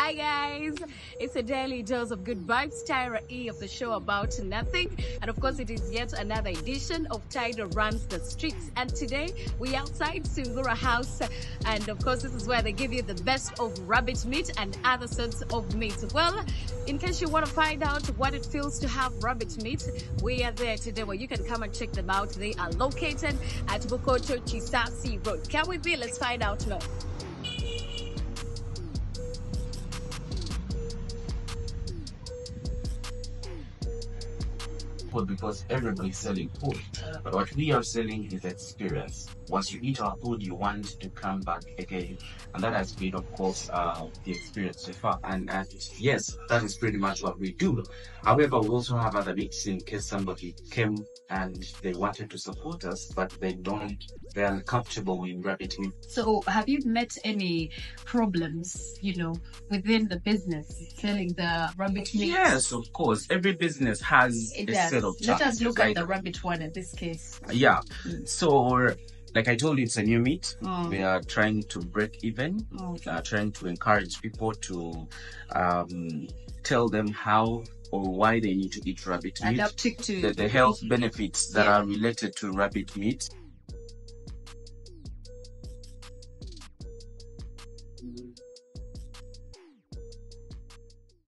Hi guys, it's a daily dose of good vibes. Tyra E of the show About Nothing, and of course it is yet another edition of Tidle Runs the Streets. And today we outside Sungura House, and of course this is where they give you the best of rabbit meat and other sorts of meat. Well, in case you want to find out what it feels to have rabbit meat, we are there today where you can come and check them out. They are located at Bukoto Kisaasi Road. Can we be? Let's find out more. Food because everybody's selling food. But what we are selling is experience. Once you eat our food, you want to come back again. And that has been, of course, uh, the experience so far. And, and yes, that is pretty much what we do. However, we also have other meats in case somebody came and they wanted to support us, but they don't, they're uncomfortable with rabbit meat. So, have you met any problems, you know, within the business selling the rabbit meat? Yes, of course. Every business has It a set of Let us look at the rabbit one in this case. Yeah. Mm. So like I told you, it's a new meat. Mm. We are trying to break even, mm. uh, trying to encourage people to um, tell them how or why they need to eat rabbit meat, to the, the, health benefits that yeah. are related to rabbit meat. Mm.